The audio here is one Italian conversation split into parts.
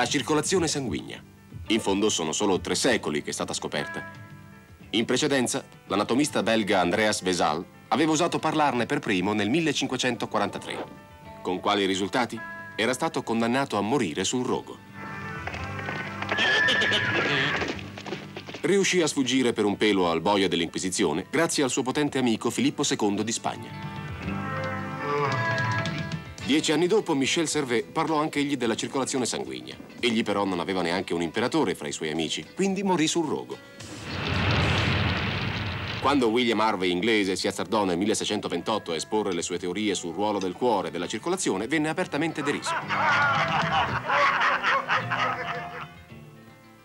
La circolazione sanguigna. In fondo sono solo tre secoli che è stata scoperta. In precedenza, l'anatomista belga Andreas Vesal aveva osato parlarne per primo nel 1543. Con quali risultati? Era stato condannato a morire sul rogo. Riuscì a sfuggire per un pelo al boia dell'Inquisizione grazie al suo potente amico Filippo II di Spagna. Dieci anni dopo, Michel Servet parlò anche egli della circolazione sanguigna. Egli però non aveva neanche un imperatore fra i suoi amici, quindi morì sul rogo. Quando William Harvey inglese si azzardò nel 1628 a esporre le sue teorie sul ruolo del cuore e della circolazione, venne apertamente deriso.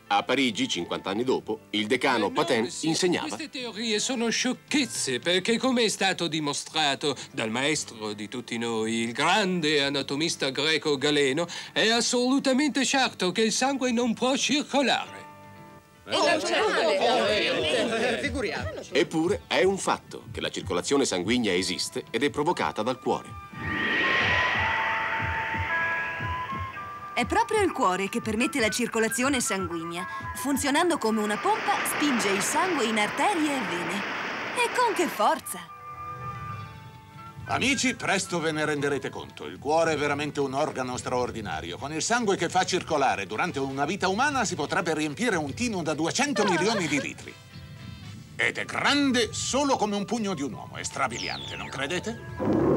A Parigi, 50 anni dopo, il decano Eh, Patin insegnava Queste teorie sono sciocchezze, perché come è stato dimostrato dal maestro di tutti noi, il grande anatomista greco Galeno, è assolutamente certo che il sangue non può circolare. Eppure è un fatto che la circolazione sanguigna esiste ed è provocata dal cuore. È proprio il cuore che permette la circolazione sanguigna. Funzionando come una pompa, spinge il sangue in arterie e vene. E con che forza! Amici, presto ve ne renderete conto. Il cuore è veramente un organo straordinario. Con il sangue che fa circolare durante una vita umana si potrebbe riempire un tino da 200 milioni di litri. Ed è grande solo come un pugno di un uomo. È strabiliante, non credete?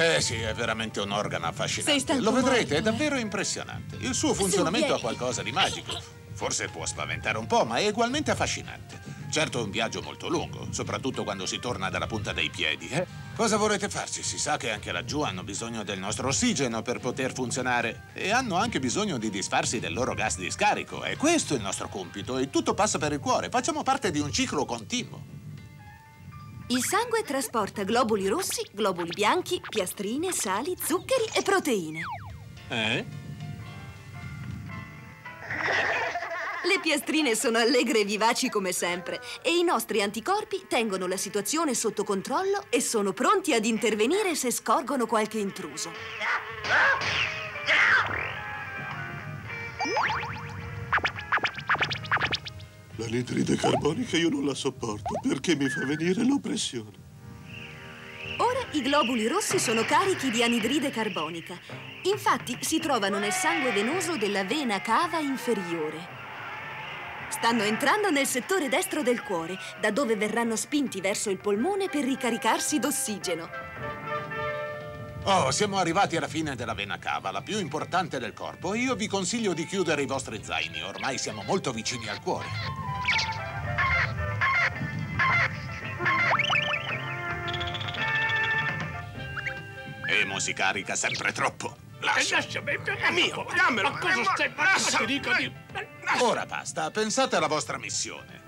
Eh sì, è veramente un organo Sei affascinante. stanco Lo vedrete, è morto. davvero impressionante. Il suo funzionamento ha qualcosa di magico. Forse può spaventare un po', ma è ugualmente affascinante. Certo è un viaggio molto lungo, soprattutto quando si torna dalla punta dei piedi. eh? Cosa vorrete farci? Si sa che anche laggiù hanno bisogno del nostro ossigeno per poter funzionare e hanno anche bisogno di disfarsi del loro gas di scarico. E questo è il nostro compito e tutto passa per il cuore. Facciamo parte di un ciclo continuo. Il sangue trasporta globuli rossi, globuli bianchi, piastrine, sali, zuccheri e proteine. Eh? Le piastrine sono allegre e vivaci come sempre e i nostri anticorpi tengono la situazione sotto controllo e sono pronti ad intervenire se scorgono qualche intruso. L'anidride carbonica io non la sopporto perché mi fa venire l'oppressione. Ora i globuli rossi sono carichi di anidride carbonica. Infatti si trovano nel sangue venoso della vena cava inferiore. Stanno entrando nel settore destro del cuore, da dove verranno spinti verso il polmone per ricaricarsi d'ossigeno. Oh, siamo arrivati alla fine della vena cava, la più importante del corpo, io vi consiglio di chiudere i vostri zaini. Ormai siamo molto vicini al cuore. Emo si carica sempre troppo. Lascia. Lasciami, mio, dammelo. Ma cosa stai facendo? Dico di... Ora basta, pensate alla vostra missione.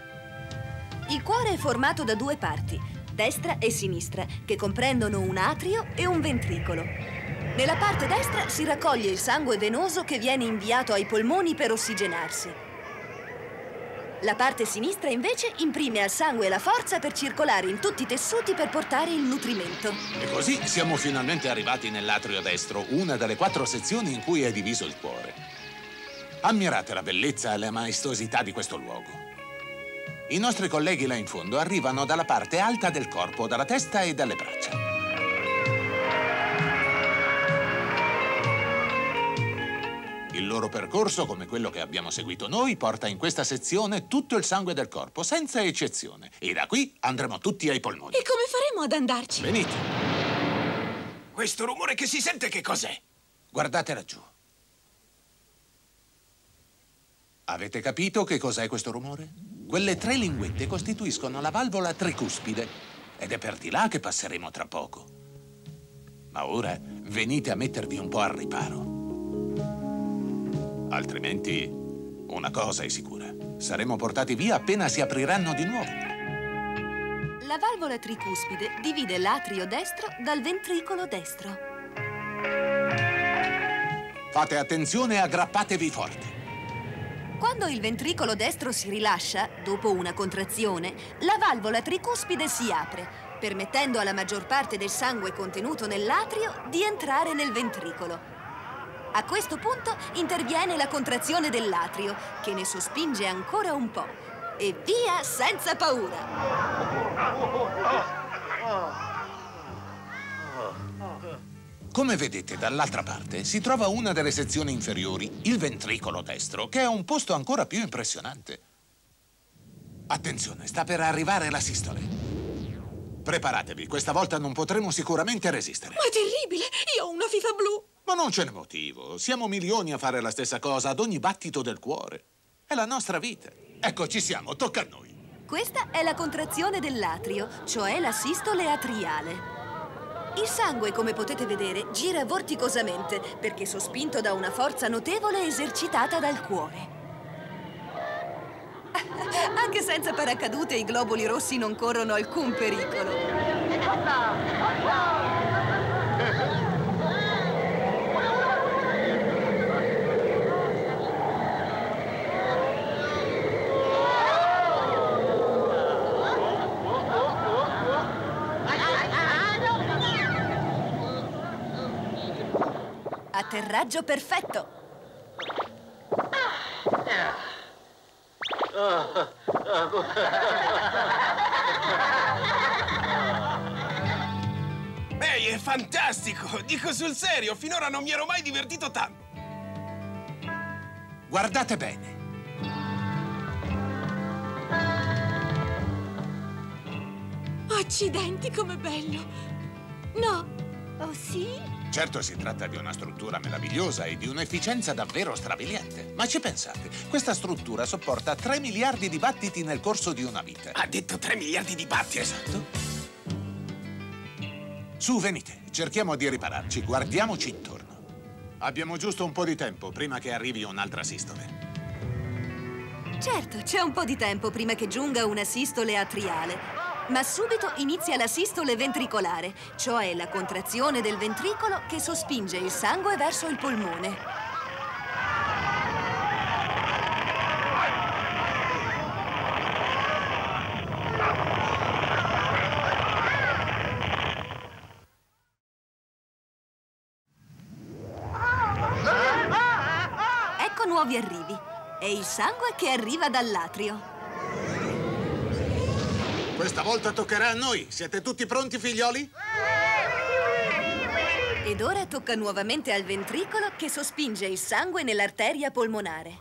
Il cuore è formato da due parti, destra e sinistra, che comprendono un atrio e un ventricolo. Nella parte destra si raccoglie il sangue venoso che viene inviato ai polmoni per ossigenarsi. La parte sinistra invece imprime al sangue la forza per circolare in tutti i tessuti per portare il nutrimento. E così siamo finalmente arrivati nell'atrio destro, una delle quattro sezioni in cui è diviso il cuore. Ammirate la bellezza e la maestosità di questo luogo. I nostri colleghi là in fondo arrivano dalla parte alta del corpo, dalla testa e dalle braccia. Loro percorso, come quello che abbiamo seguito noi, porta in questa sezione tutto il sangue del corpo, senza eccezione. E da qui andremo tutti ai polmoni. E come faremo ad andarci? Venite, Questo rumore che si sente che cos'è? guardate laggiù. Avete capito che cos'è questo rumore? Quelle tre linguette costituiscono la valvola tricuspide ed è per di là che passeremo tra poco. Ma ora venite a mettervi un po' al riparo. Altrimenti una cosa è sicura. Saremo portati via appena si apriranno di nuovo. La valvola tricuspide divide l'atrio destro dal ventricolo destro. Fate attenzione e aggrappatevi forte. Quando il ventricolo destro si rilascia, dopo una contrazione, la valvola tricuspide si apre. permettendo alla maggior parte del sangue contenuto nell'atrio di entrare nel ventricolo. A questo punto interviene la contrazione dell'atrio, che ne sospinge ancora un po'. E via senza paura! Come vedete dall'altra parte si trova una delle sezioni inferiori, il ventricolo destro, che è un posto ancora più impressionante. Attenzione, sta per arrivare la sistole. Preparatevi, questa volta non potremo sicuramente resistere. Ma è terribile! Io ho una fifa blu! Ma non ce n'è motivo. Siamo milioni a fare la stessa cosa ad ogni battito del cuore. È la nostra vita. Ecco, ci siamo, tocca a noi. Questa è la contrazione dell'atrio, cioè la sistole atriale. Il sangue, come potete vedere, gira vorticosamente perché sospinto da una forza notevole esercitata dal cuore. Anche senza paracadute i globuli rossi non corrono alcun pericolo. Atterraggio perfetto! Ehi, è fantastico! Dico sul serio, finora non mi ero mai divertito tanto! Guardate bene. Accidenti, com'è bello! No! Oh sì? Certo si tratta di una struttura meravigliosa e di un'efficienza davvero strabiliante. Ma ci pensate, questa struttura sopporta 3 miliardi di battiti nel corso di una vita. Ha detto 3 miliardi di battiti? Esatto. Su, venite, cerchiamo di ripararci, guardiamoci intorno. Abbiamo giusto un po' di tempo prima che arrivi un'altra sistole. Certo, c'è un po' di tempo prima che giunga una sistole atriale. Ma subito inizia la sistole ventricolare, cioè la contrazione del ventricolo che sospinge il sangue verso il polmone. Ecco nuovi arrivi. È il sangue che arriva dall'atrio. Questa volta toccherà a noi. Siete tutti pronti, figlioli? Ed ora tocca nuovamente al ventricolo che sospinge il sangue nell'arteria polmonare.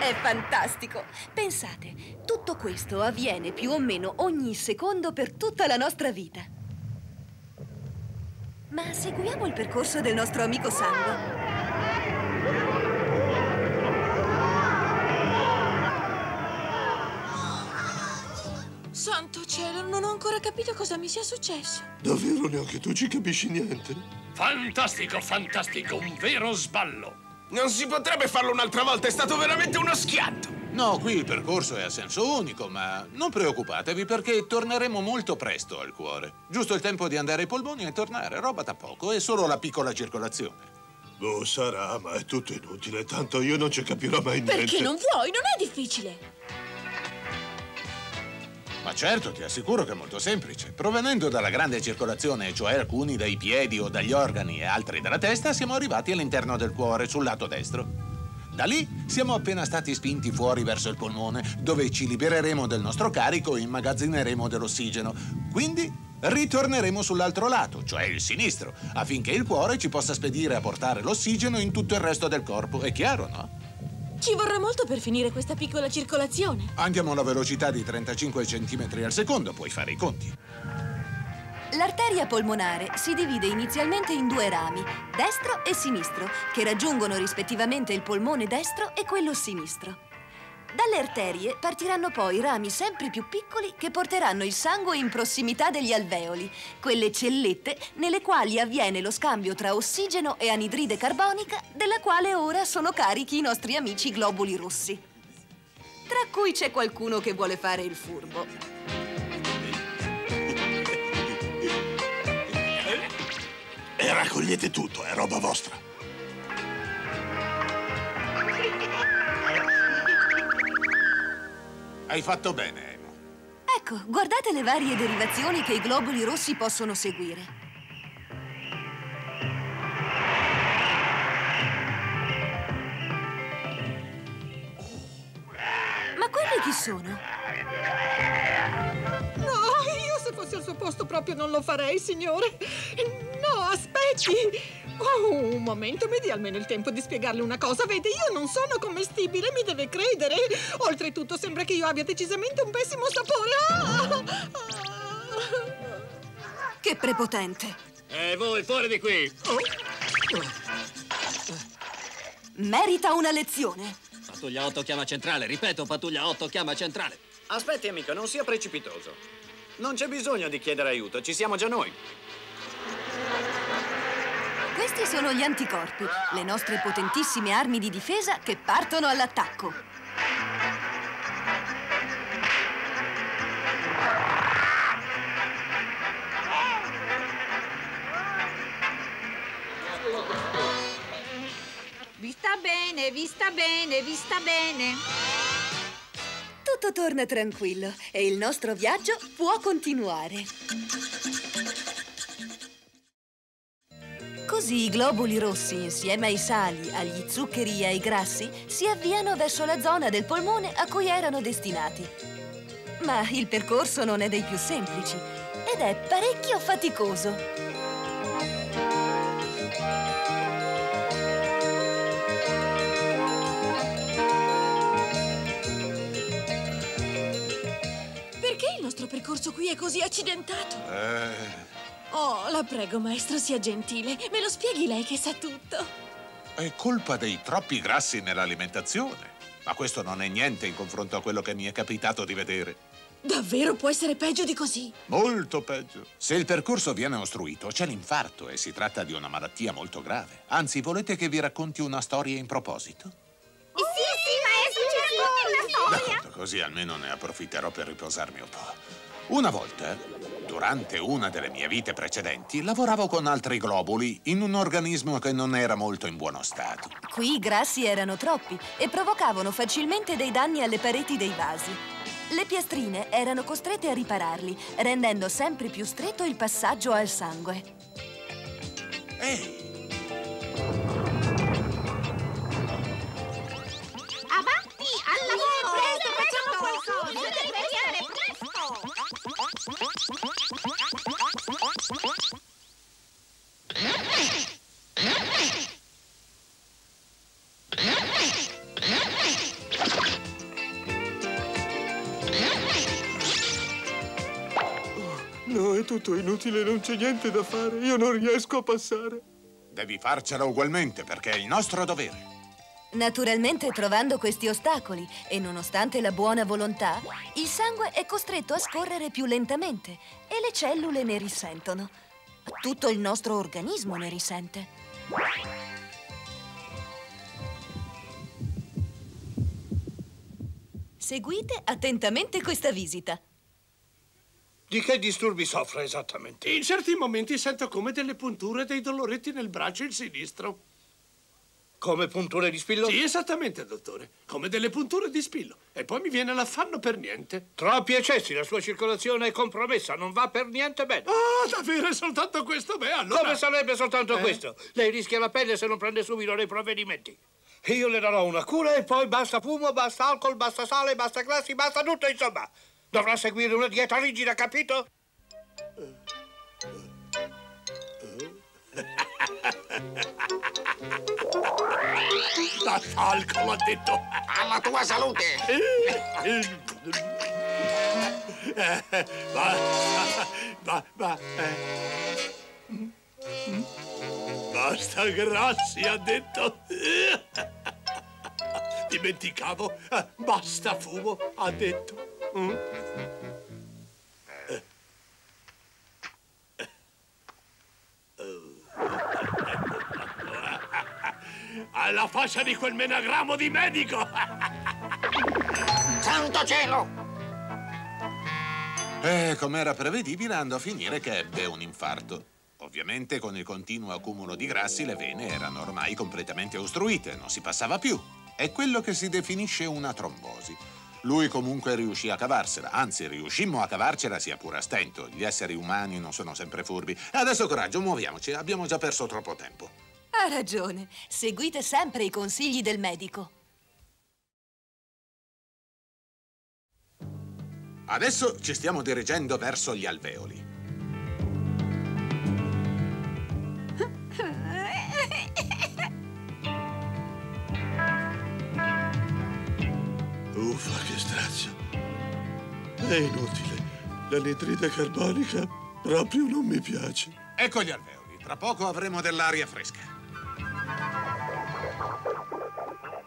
È fantastico! Pensate, tutto questo avviene più o meno ogni secondo per tutta la nostra vita. Ma seguiamo il percorso del nostro amico sangue. Santo cielo, non ho ancora capito cosa mi sia successo. Davvero neanche tu ci capisci niente? Fantastico, fantastico, un vero sballo. Non si potrebbe farlo un'altra volta, è stato veramente uno schianto. No, qui il percorso è a senso unico, ma non preoccupatevi perché torneremo molto presto al cuore. Giusto il tempo di andare ai polmoni e tornare, roba da poco, è solo la piccola circolazione. Lo sarà, ma è tutto inutile, tanto io non ci capirò mai niente. Perché non vuoi? Non è difficile. Ma certo, ti assicuro che è molto semplice. Provenendo dalla grande circolazione, cioè alcuni dai piedi o dagli organi e altri dalla testa, siamo arrivati all'interno del cuore, sul lato destro. Da lì siamo appena stati spinti fuori verso il polmone, dove ci libereremo del nostro carico e immagazzineremo dell'ossigeno. Quindi ritorneremo sull'altro lato, cioè il sinistro, affinché il cuore ci possa spedire a portare l'ossigeno in tutto il resto del corpo. È chiaro, no? Ci vorrà molto per finire questa piccola circolazione. Andiamo a una velocità di 35 cm al secondo, puoi fare i conti. L'arteria polmonare si divide inizialmente in due rami, destro e sinistro, che raggiungono rispettivamente il polmone destro e quello sinistro. Dalle arterie partiranno poi rami sempre più piccoli che porteranno il sangue in prossimità degli alveoli, quelle cellette nelle quali avviene lo scambio tra ossigeno e anidride carbonica, della quale ora sono carichi i nostri amici globuli rossi. Tra cui c'è qualcuno che vuole fare il furbo. E raccogliete tutto, è roba vostra. Hai fatto bene, Emo. Ecco, guardate le varie derivazioni che i globuli rossi possono seguire. Ma quelli chi sono? No, io se fossi al suo posto proprio non lo farei, signore. No, aspetti. Oh, un momento, mi dia almeno il tempo di spiegarle una cosa. Vede, io non sono commestibile, mi deve credere. Oltretutto, sembra che io abbia decisamente un pessimo sapore. Ah! Che prepotente. E voi, fuori di qui! Merita una lezione. Pattuglia 8 chiama centrale, ripeto, pattuglia 8 chiama centrale. Aspetti, amico, non sia precipitoso. Non c'è bisogno di chiedere aiuto, ci siamo già noi. Questi sono gli anticorpi, le nostre potentissime armi di difesa che partono all'attacco. Vi sta bene, vi sta bene, vi sta bene. Tutto torna tranquillo e il nostro viaggio può continuare. Così i globuli rossi, insieme ai sali, agli zuccheri e ai grassi, si avviano verso la zona del polmone a cui erano destinati. Ma il percorso non è dei più semplici ed è parecchio faticoso. Perché il nostro percorso qui è così accidentato? Eh, Oh, la prego, maestro, sia gentile. Me lo spieghi lei che sa tutto. è colpa dei troppi grassi nell'alimentazione. Ma questo non è niente in confronto a quello che mi è capitato di vedere. Davvero può essere peggio di così? Molto peggio. Se il percorso viene ostruito, c'è l'infarto e si tratta di una malattia molto grave. Anzi, volete che vi racconti una storia in proposito? Sì, sì, maestro, ci racconti una storia. D'accordo, così almeno ne approfitterò per riposarmi un po'. Una volta, durante una delle mie vite precedenti, lavoravo con altri globuli in un organismo che non era molto in buono stato. Qui i grassi erano troppi e provocavano facilmente dei danni alle pareti dei vasi. Le piastrine erano costrette a ripararli, rendendo sempre più stretto il passaggio al sangue. Ehi, tutto inutile, non c'è niente da fare. Io non riesco a passare. devi farcela ugualmente perché è il nostro dovere. Naturalmente trovando questi ostacoli e nonostante la buona volontà, il sangue è costretto a scorrere più lentamente e le cellule ne risentono. Tutto il nostro organismo ne risente. Seguite attentamente questa visita. Di che disturbi soffre esattamente? In certi momenti sento come delle punture e dei doloretti nel braccio il sinistro. Come punture di spillo? Sì, esattamente, dottore. Come delle punture di spillo. E poi mi viene l'affanno per niente. Troppi eccessi, la sua circolazione è compromessa, non va per niente bene. Ah, davvero è soltanto questo? Beh, allora... Come sarebbe soltanto Eh? questo? Lei rischia la pelle se non prende subito dei provvedimenti. Io le darò una cura e poi basta fumo, basta alcol, basta sale, basta grassi, basta tutto, insomma. Dovrà seguire una dieta rigida, capito? Basta alcol, ha detto. Alla tua salute! Basta, ba, ba, eh. Basta grassi, ha detto. Dimenticavo. Basta fumo, ha detto. Mm. Eh. Alla faccia di quel menagramo di medico! Santo cielo! E com'era prevedibile, andò a finire che ebbe un infarto. Ovviamente con il continuo accumulo di grassi le vene erano ormai completamente ostruite, non si passava più. È quello che si definisce una trombosi. Lui comunque riuscì a cavarsela, anzi riuscimmo a cavarcela sia pure a stento. Gli esseri umani non sono sempre furbi. Adesso coraggio, muoviamoci, abbiamo già perso troppo tempo. Ha ragione. Seguite sempre i consigli del medico. Adesso ci stiamo dirigendo verso gli alveoli. È inutile. L'anidride carbonica proprio non mi piace. Ecco gli alveoli. Tra poco avremo dell'aria fresca.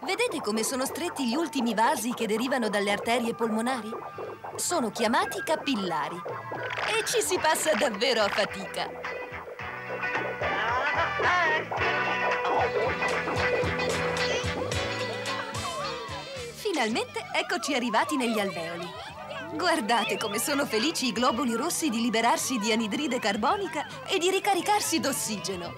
Vedete come sono stretti gli ultimi vasi che derivano dalle arterie polmonari? Sono chiamati capillari. E ci si passa davvero a fatica. Finalmente eccoci arrivati negli alveoli. Guardate come sono felici i globuli rossi di liberarsi di anidride carbonica e di ricaricarsi d'ossigeno.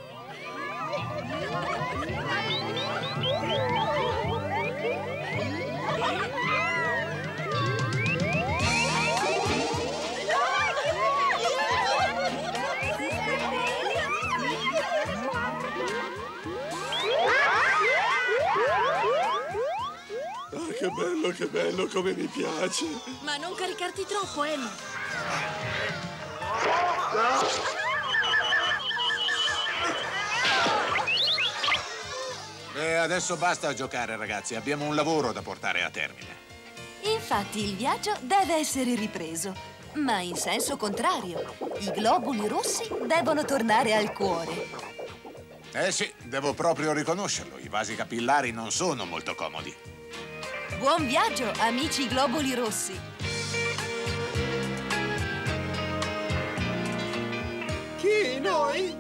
Che bello, che bello, come mi piace. Ma non caricarti troppo, Ellie. E adesso basta giocare, ragazzi. Abbiamo un lavoro da portare a termine. Infatti il viaggio deve essere ripreso, ma in senso contrario. I globuli rossi devono tornare al cuore. Eh sì, devo proprio riconoscerlo. I vasi capillari non sono molto comodi. Buon viaggio, amici globuli rossi! Chi? Noi?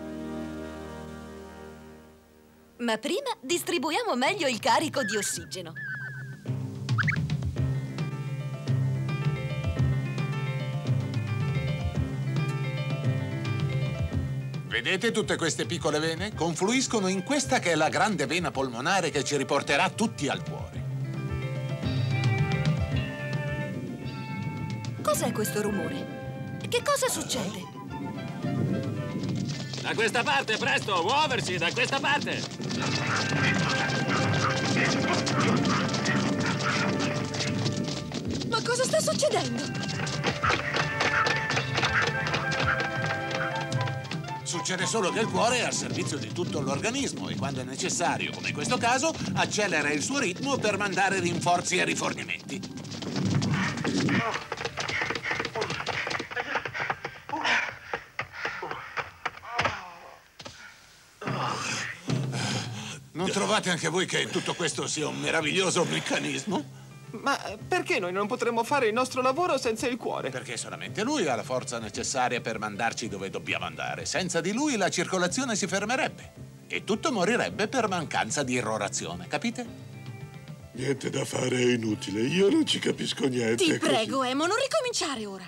Ma prima distribuiamo meglio il carico di ossigeno. Vedete tutte queste piccole vene? Confluiscono in questa che è la grande vena polmonare che ci riporterà tutti al cuore. Cos'è questo rumore? Che cosa succede? Da questa parte, presto, muoversi, da questa parte. Ma cosa sta succedendo? Succede solo che il cuore è al servizio di tutto l'organismo e quando è necessario, come in questo caso, accelera il suo ritmo per mandare rinforzi e rifornimenti. Non trovate anche voi che tutto questo sia un meraviglioso meccanismo? Ma perché noi non potremmo fare il nostro lavoro senza il cuore? Perché solamente lui ha la forza necessaria per mandarci dove dobbiamo andare. Senza di lui la circolazione si fermerebbe e tutto morirebbe per mancanza di irrorazione, capite? Niente da fare, è inutile. Io non ci capisco niente. Ti è così. prego, Emo, non ricominciare ora.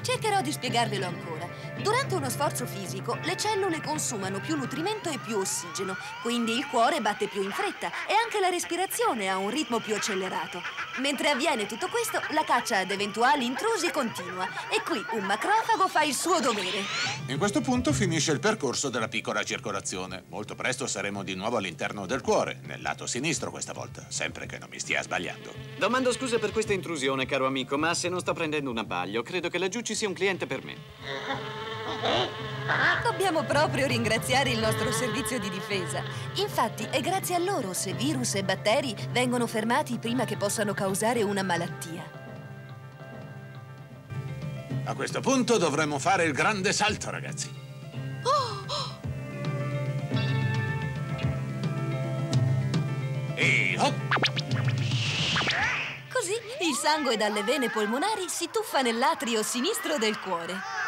Cercherò di spiegarvelo ancora. Durante uno sforzo fisico, le cellule consumano più nutrimento e più ossigeno, quindi il cuore batte più in fretta e anche la respirazione ha un ritmo più accelerato. Mentre avviene tutto questo, la caccia ad eventuali intrusi continua e qui un macrofago fa il suo dovere. In questo punto finisce il percorso della piccola circolazione. Molto presto saremo di nuovo all'interno del cuore, nel lato sinistro questa volta, sempre che non mi stia sbagliando. Domando scusa per questa intrusione, caro amico, ma se non sta prendendo un abbaglio, credo che laggiù ci sia un cliente per me. Dobbiamo proprio ringraziare il nostro servizio di difesa. Infatti è grazie a loro se virus e batteri vengono fermati prima che possano causare una malattia. A questo punto dovremmo fare il grande salto, ragazzi. E hop! Così il sangue dalle vene polmonari si tuffa nell'atrio sinistro del cuore.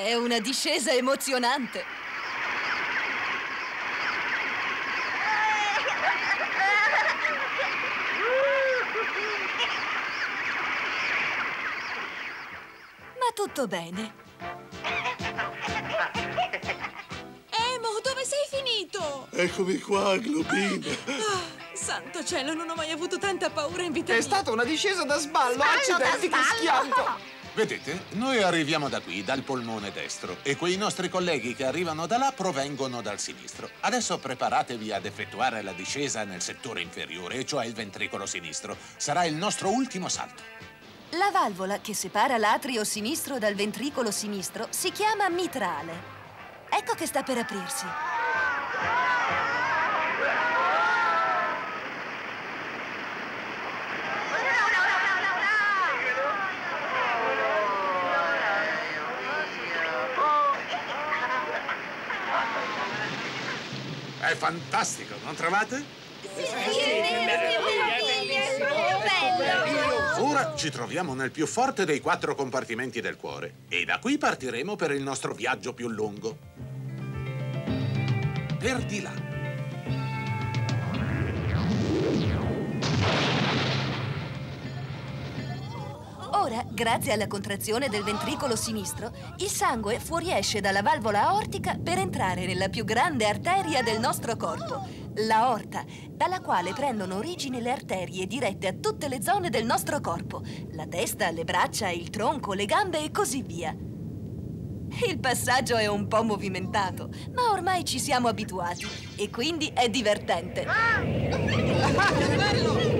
È una discesa emozionante. Ma tutto bene. Emo, dove sei finito? Eccomi qua, Globina. Ah, Santo cielo, non ho mai avuto tanta paura in vita mia. È stata una discesa da sballo, Sballo da accidenti, che sballo! schianto! Vedete, noi arriviamo da qui, dal polmone destro, e quei nostri colleghi che arrivano da là provengono dal sinistro. Adesso preparatevi ad effettuare la discesa nel settore inferiore, cioè il ventricolo sinistro. Sarà il nostro ultimo salto. La valvola che separa l'atrio sinistro dal ventricolo sinistro si chiama mitrale. Ecco che sta per aprirsi. È fantastico, non trovate? Ora ci troviamo nel più forte dei quattro compartimenti del cuore e da qui partiremo per il nostro viaggio più lungo. Per di là. Ora, grazie alla contrazione del ventricolo sinistro, il sangue fuoriesce dalla valvola aortica per entrare nella più grande arteria del nostro corpo, l'aorta, dalla quale prendono origine le arterie dirette a tutte le zone del nostro corpo, la testa, le braccia, il tronco, le gambe e così via. Il passaggio è un po' movimentato, ma ormai ci siamo abituati e quindi è divertente. Credevo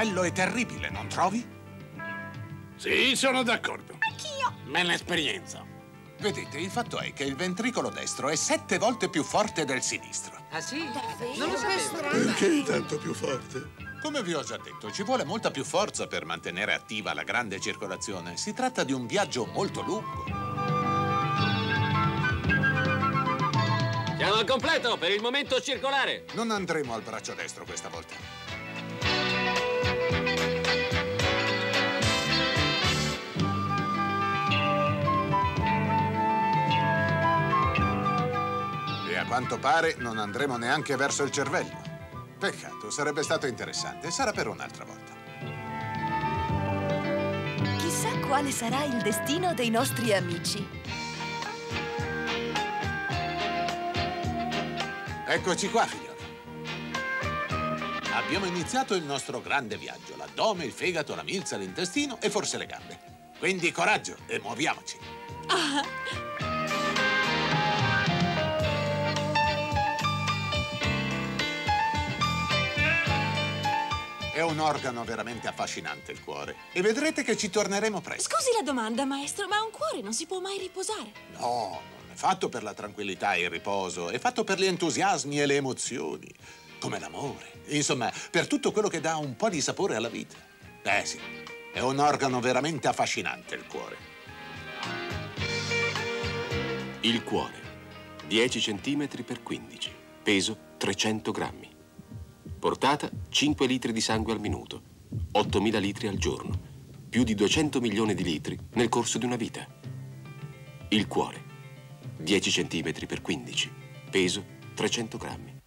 Bello e terribile, non trovi? Sì, sono d'accordo. Anch'io! Bella esperienza. Vedete, il fatto è che il ventricolo destro è sette volte più forte del sinistro. Ah sì? Non lo Perché è tanto più forte? Come vi ho già detto, ci vuole molta più forza per mantenere attiva la grande circolazione. Si tratta di un viaggio molto lungo. Siamo al completo per il momento circolare. Non andremo al braccio destro questa volta. Quanto pare non andremo neanche verso il cervello. Peccato, sarebbe stato interessante. Sarà per un'altra volta. Chissà quale sarà il destino dei nostri amici. Eccoci qua, figlioli. Abbiamo iniziato il nostro grande viaggio. L'addome, il fegato, la milza, l'intestino e forse le gambe. Quindi coraggio e muoviamoci. È un organo veramente affascinante il cuore. E vedrete che ci torneremo presto. Scusi la domanda, maestro, ma un cuore non si può mai riposare. No, non è fatto per la tranquillità e il riposo, è fatto per gli entusiasmi e le emozioni, come l'amore. Insomma, per tutto quello che dà un po' di sapore alla vita. Eh sì, è un organo veramente affascinante il cuore. Il cuore, 10 cm per 15, peso 300 grammi. Portata 5 litri di sangue al minuto, 8.000 litri al giorno, più di 200 milioni di litri nel corso di una vita. Il cuore, 10 cm per 15, peso 300 grammi.